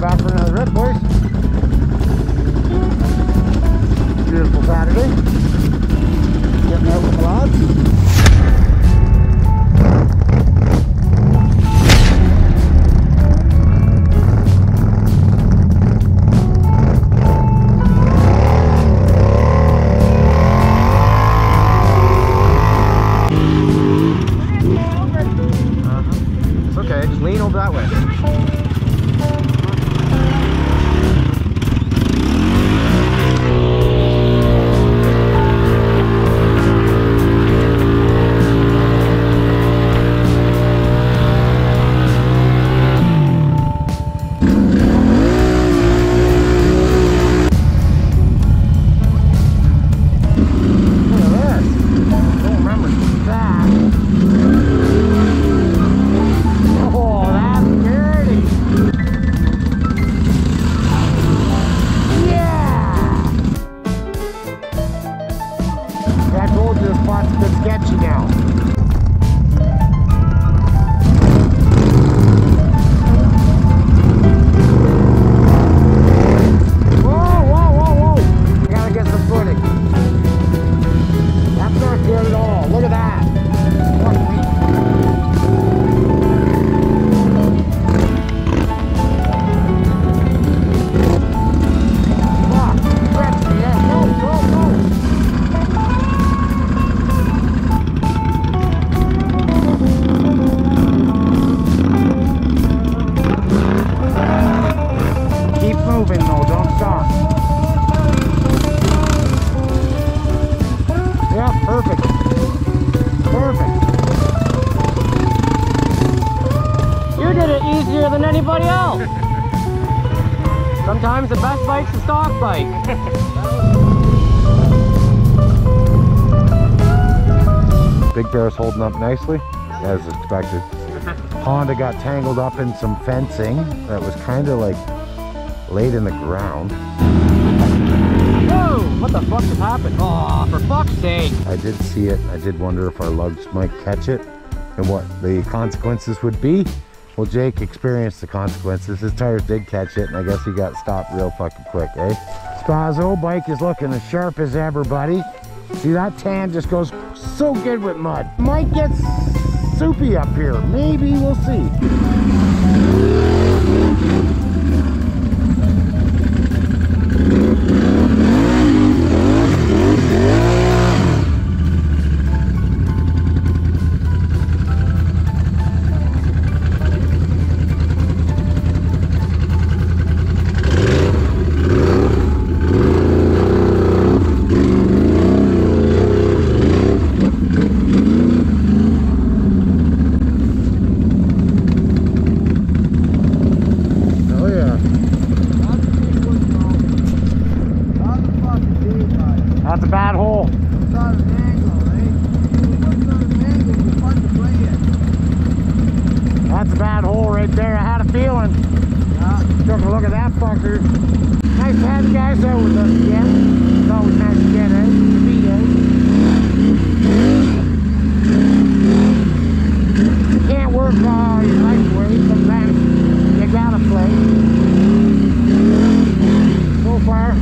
back for another rip, boys. Beautiful Saturday. Getting out with the lads. I told you this spot's a bit sketchy now. Big holding up nicely, as expected. Honda got tangled up in some fencing that was kind of like laid in the ground. Whoa! What the fuck just happened? Oh, for fuck's sake. I did see it. I did wonder if our lugs might catch it and what the consequences would be. Well, Jake experienced the consequences. His tires did catch it, and I guess he got stopped real fucking quick, eh? Spazzo bike is looking as sharp as ever, buddy. See, that tan just goes so good with mud. Might get soupy up here. Maybe we'll see. Oh yeah. That's a bad hole. That's a bad hole right there. I had a feeling. Took a look at that fucker. Nice to have you guys out with us again. It's always nice to get out. To be out. You can't work all your life away. Sometimes you gotta play. So far,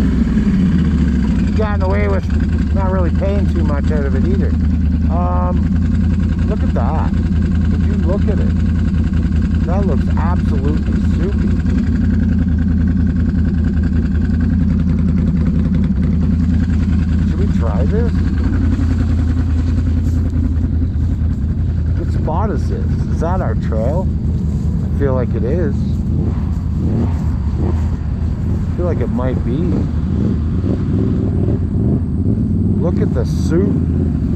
gotten away with not really paying too much out of it either. Um, look at that. Would you look at it? That looks absolutely soupy. Should we try this? What spot is this? Is that our trail? I feel like it is. I feel like it might be. Look at the soup.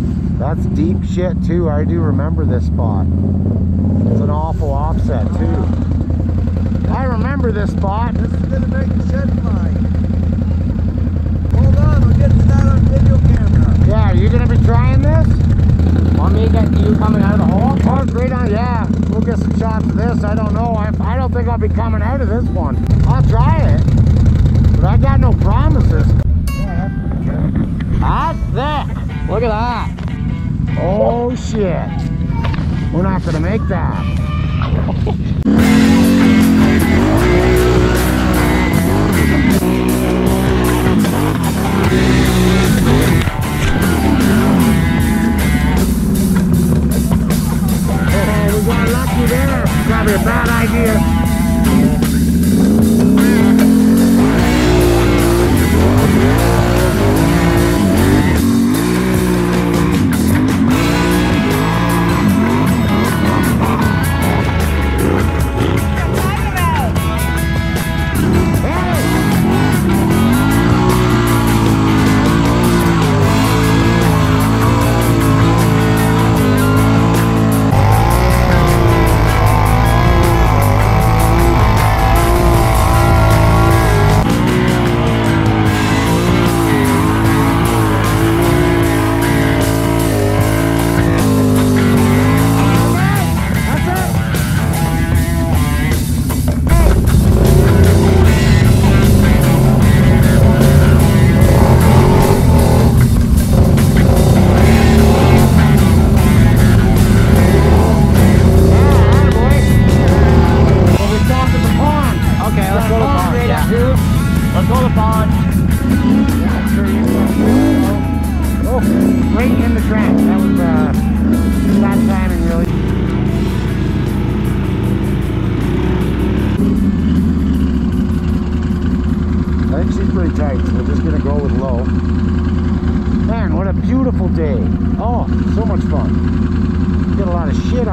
That's deep shit too. I do remember this spot. It's an awful offset too. I remember this spot. This is gonna make the shed fly. Hold on, we'll get to that on video camera. Yeah, are you gonna be trying this? Want me to get you coming out of the hole? Oh, great on. Yeah, we'll get some shots of this. I don't know. I, I don't think I'll be coming out of this one. I'll try it, but I got no promises. That's thick. Look at that. Oh shit. We're not gonna make that.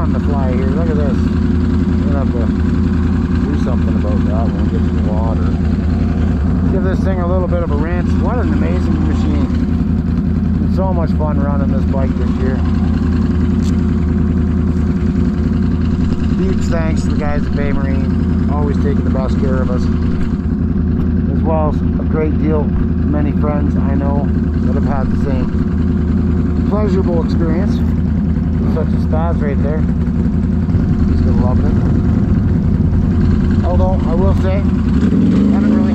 On the fly here. Look at this. We're gonna have to do something about that when we get to the water. Give this thing a little bit of a rinse. What an amazing machine. It's so much fun running this bike this year. Huge thanks to the guys at Bay Marine, always taking the best care of us as well as a great deal many friends I know that have had the same pleasurable experience such a Spaz right there. He's been loving it. Although I will say I haven't really